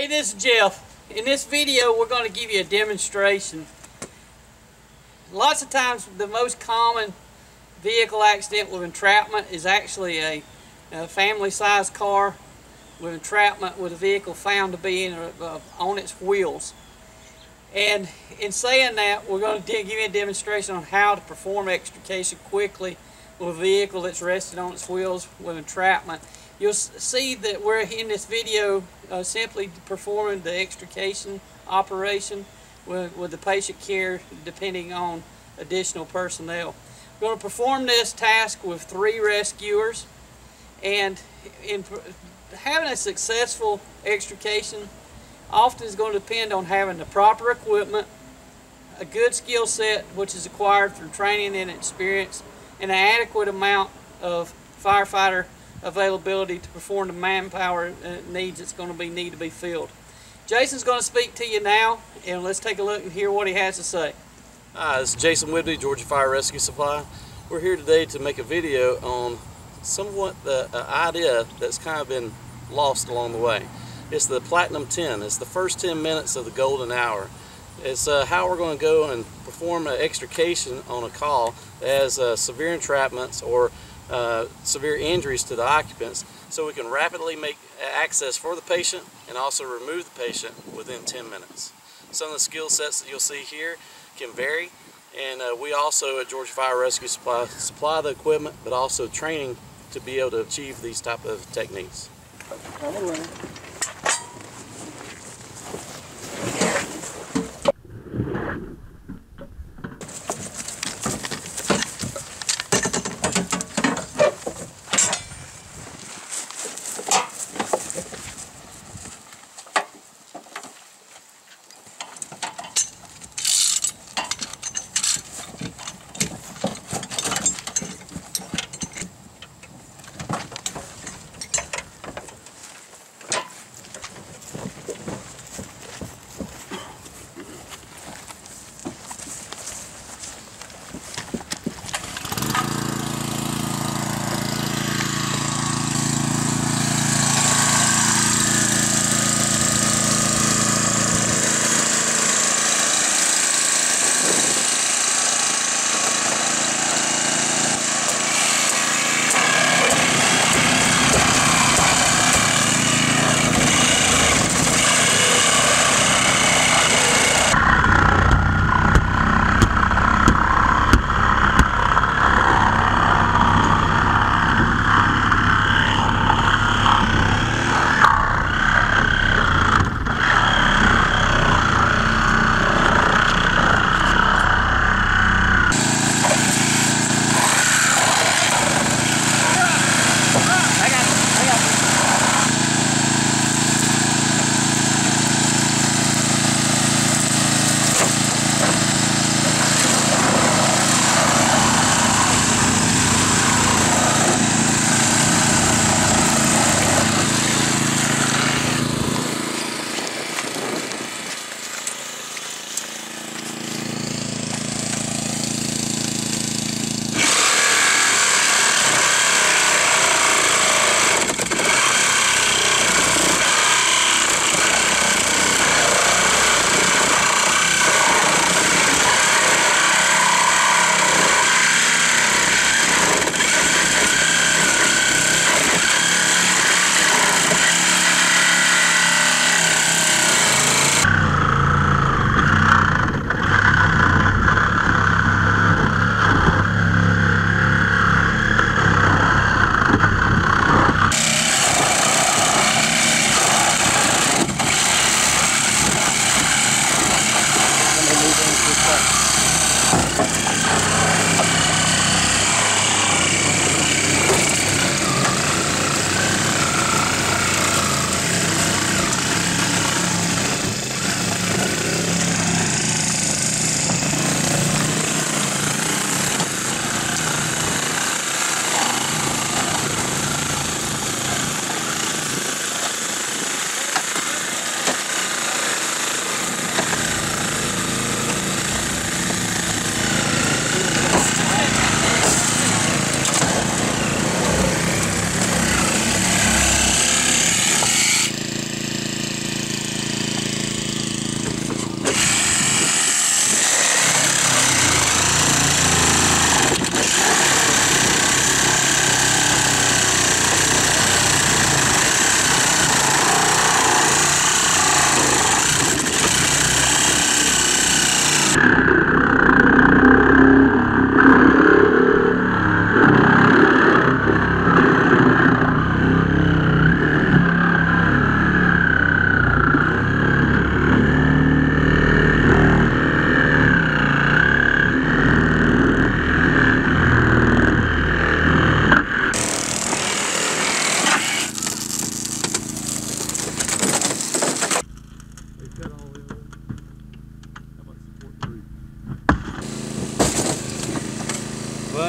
Hey, this is Jeff. In this video, we're going to give you a demonstration. Lots of times, the most common vehicle accident with entrapment is actually a, a family-sized car with entrapment with a vehicle found to be in uh, on its wheels. And in saying that, we're going to give you a demonstration on how to perform extrication quickly with a vehicle that's rested on its wheels with entrapment. You'll see that we're in this video uh, simply performing the extrication operation with, with the patient care depending on additional personnel. We're going to perform this task with three rescuers and in having a successful extrication often is going to depend on having the proper equipment, a good skill set which is acquired through training and experience, and an adequate amount of firefighter availability to perform the manpower uh, needs that's going to be need to be filled. Jason's going to speak to you now, and let's take a look and hear what he has to say. Hi, this is Jason Whidby, Georgia Fire Rescue Supply. We're here today to make a video on somewhat the uh, idea that's kind of been lost along the way. It's the Platinum 10. It's the first 10 minutes of the golden hour. It's uh, how we're going to go and perform an extrication on a call has uh, severe entrapments or uh, severe injuries to the occupants so we can rapidly make access for the patient and also remove the patient within 10 minutes. Some of the skill sets that you'll see here can vary and uh, we also at Georgia Fire Rescue Supply supply the equipment but also training to be able to achieve these type of techniques.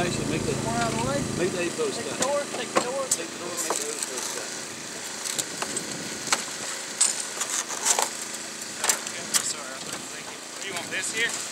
guys and make the, More out of the way. Make the A post take the door, take the door. Take the door, make the A post cut. Sorry, I was thinking. Do you want this here?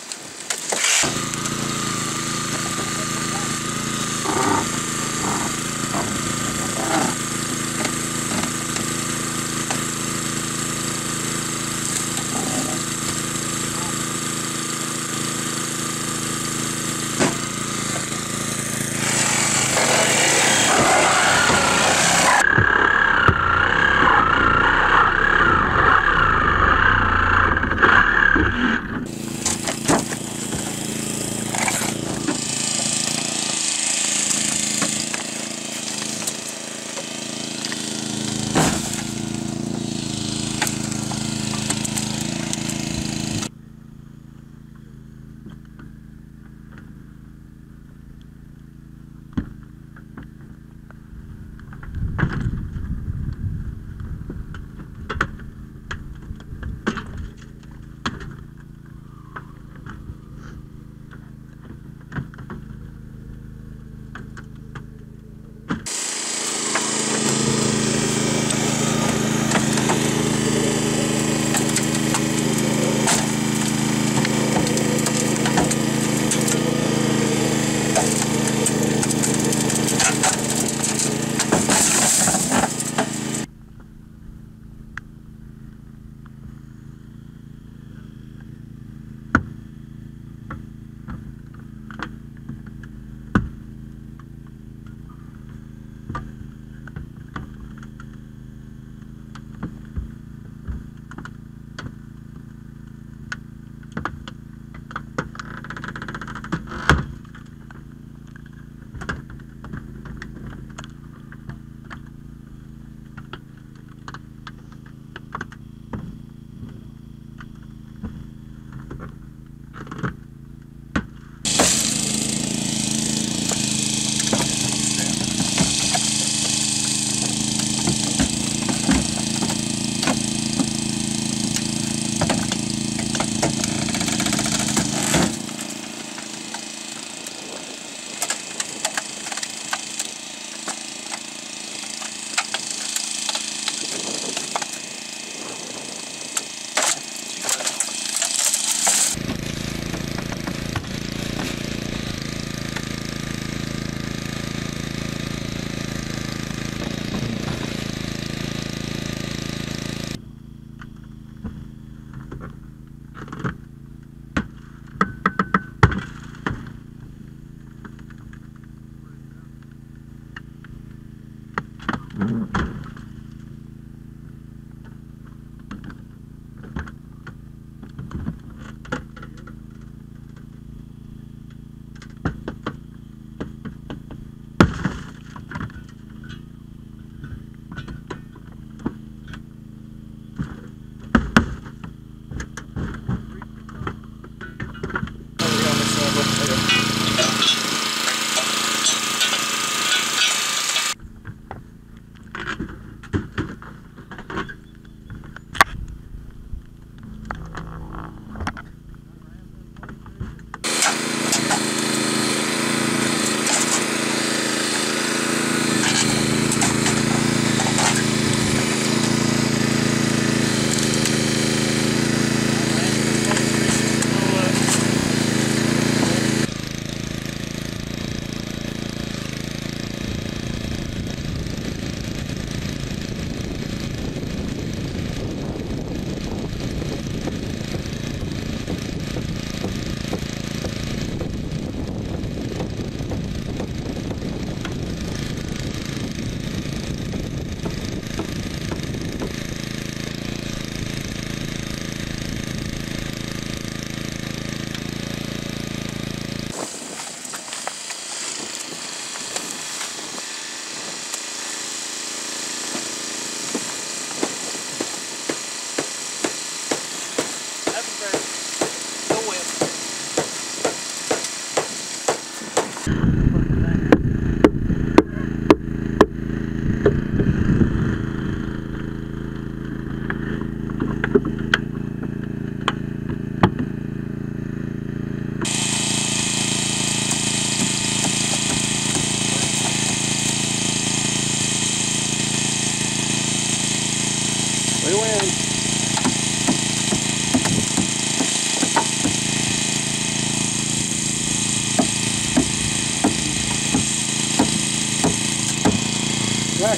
Right.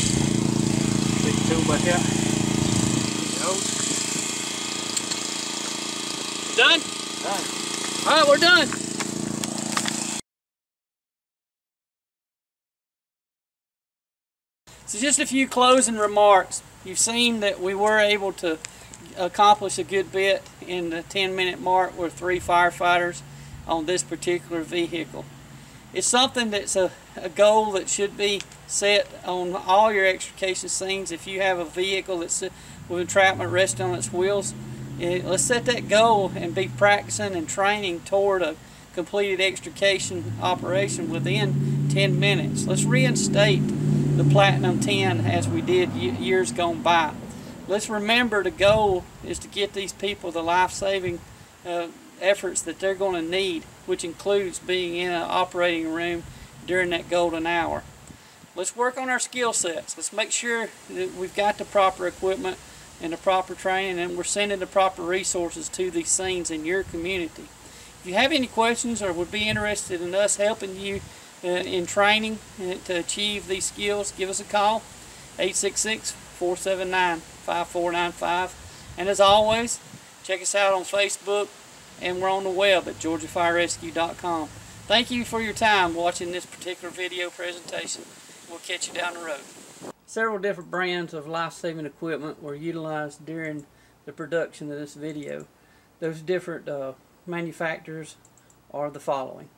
Big tool back out. Go. Done? Done. All right, we're done. So just a few closing remarks. You've seen that we were able to accomplish a good bit in the 10 minute mark with three firefighters on this particular vehicle. It's something that's a, a goal that should be set on all your extrication scenes. If you have a vehicle that's uh, with entrapment resting on its wheels, eh, let's set that goal and be practicing and training toward a completed extrication operation within 10 minutes. Let's reinstate the Platinum 10 as we did years gone by. Let's remember the goal is to get these people the life-saving uh, efforts that they're going to need, which includes being in an operating room during that golden hour. Let's work on our skill sets. Let's make sure that we've got the proper equipment and the proper training and we're sending the proper resources to these scenes in your community. If you have any questions or would be interested in us helping you uh, in training uh, to achieve these skills, give us a call 866-479-5495 and as always check us out on Facebook and we're on the web at georgiafirerescue.com. Thank you for your time watching this particular video presentation. We'll catch you down the road. Several different brands of life-saving equipment were utilized during the production of this video. Those different uh, manufacturers are the following.